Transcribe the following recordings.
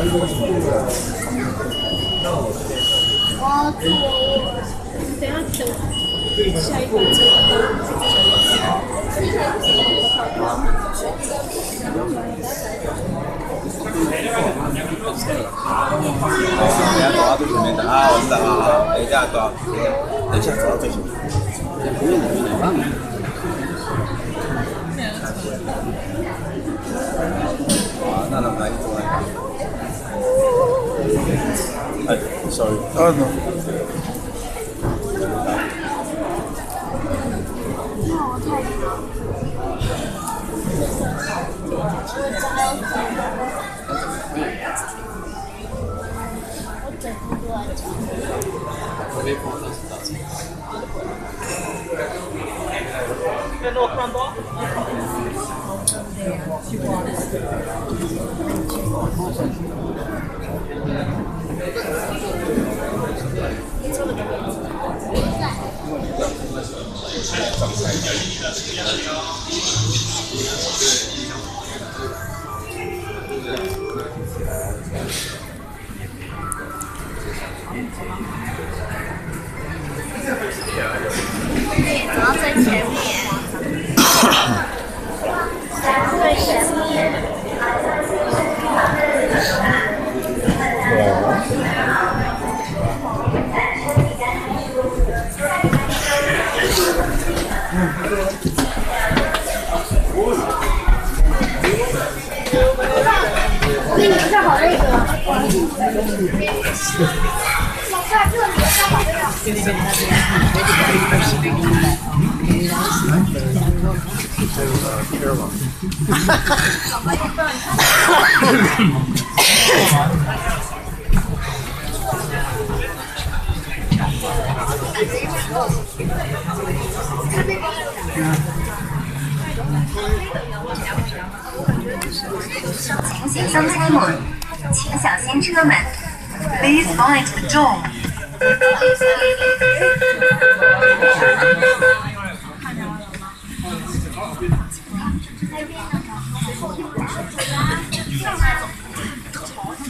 我等下等下一班车。等下走到最前面的啊，我知道啊，等一下走，等一下走到最前面。Sorry. Oh no. 我整天都在讲。走到最前面，最前面。 我给你们看好那个。老大，这里看好这个。请上开门，请小心车门。Please mind the door.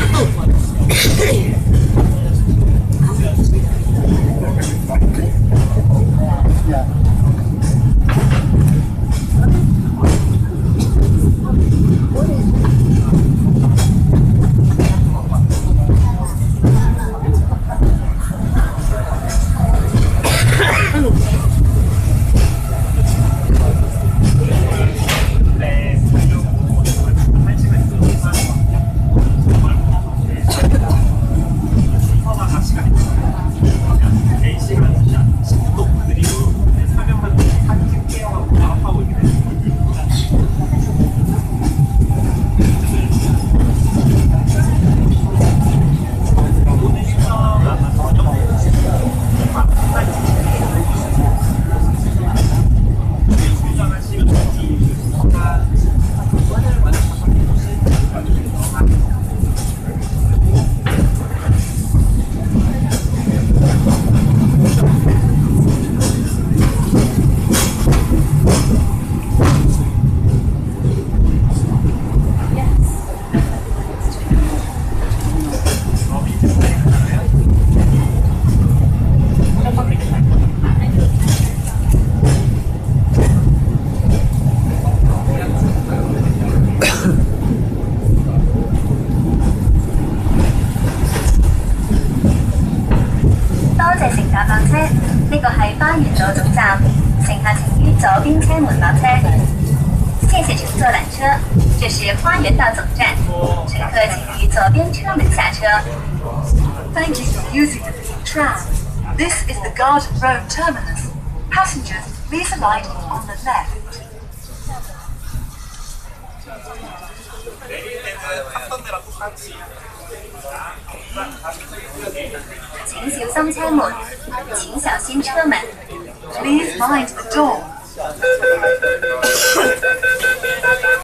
Oh, 边车门落车。谢谢乘坐缆车，这是花园道总站，乘客请于左边车门下车。 Thank you for using the Peak Tram. This is the Garden Road terminus. Passengers, please alight on the left. 请小心车门，请小心车门。 Please mind the door. 啊。